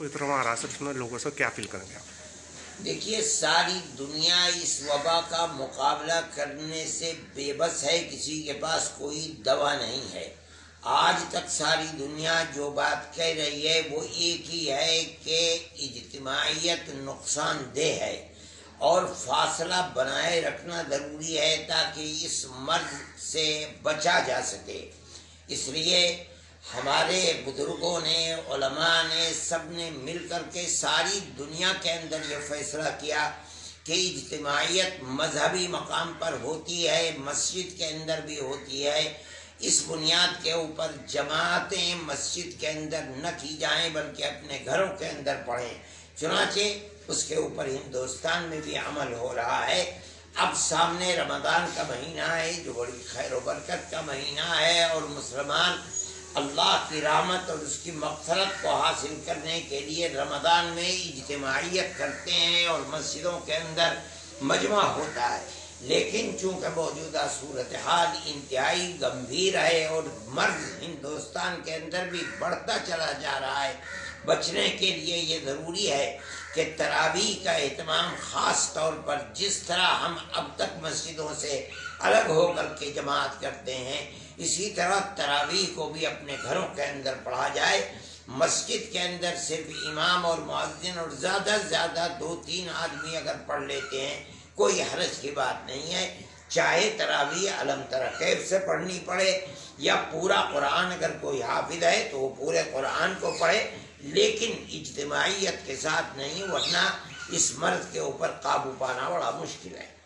पवित्र शरीफ में लोगों से क्या फील करेंगे आप? देखिए, सारी दुनिया इस वबा का मुकाबला करने से बेबस है, किसी के पास कोई दवा नहीं है। आज तक सारी दुनिया जो बात कह रही है, वो एक ही है कि इज्तमाहीत नुकसानदेह है और फासला बनाए रखना ज़रूरी है ताकि इस मर्ज से बचा जा सके। इसलिए हमारे बुज़ुर्गों ने, उलमा ने, सबने मिल कर के सारी दुनिया के अंदर ये फैसला किया कि इज्तमाहीत मजहबी मकाम पर होती है, मस्जिद के अंदर भी होती है। इस बुनियाद के ऊपर जमातें मस्जिद के अंदर न की जाएँ, बल्कि अपने घरों के अंदर पढ़ें। चुनाचे उसके ऊपर हिंदुस्तान में भी अमल हो रहा है। अब सामने रमदान का महीना है, जो बड़ी खैर बरकत का महीना है, और मुसलमान अल्लाह की रामत और उसकी मकसरत को हासिल करने के लिए रमदान में इज्तमाहीत करते हैं और मस्जिदों के अंदर मजमा होता है। लेकिन चूँकि मौजूदा सूरत हाल इंतहाई गंभीर है और मर्ज हिंदुस्तान के अंदर भी बढ़ता चला जा रहा है बचने के लिए ये ज़रूरी है कि तरावी का अहतमाम ख़ास तौर पर जिस तरह हम अब तक मस्जिदों से अलग होकर के जमात करते हैं, इसी तरह तरावी को भी अपने घरों के अंदर पढ़ा जाए। मस्जिद के अंदर सिर्फ़ इमाम और मुअज्जिन और ज़्यादा से ज़्यादा दो तीन आदमी अगर पढ़ लेते हैं, कोई हरज की बात नहीं है। चाहे तरावी अलम तरकैब से पढ़नी पड़े या पूरा कुरान अगर कोई हाफिज है तो वो पूरे कुरान को पढ़े। लेकिन इजतमाहीत के साथ नहीं, वरना इस मर्द के ऊपर काबू पाना बड़ा मुश्किल है।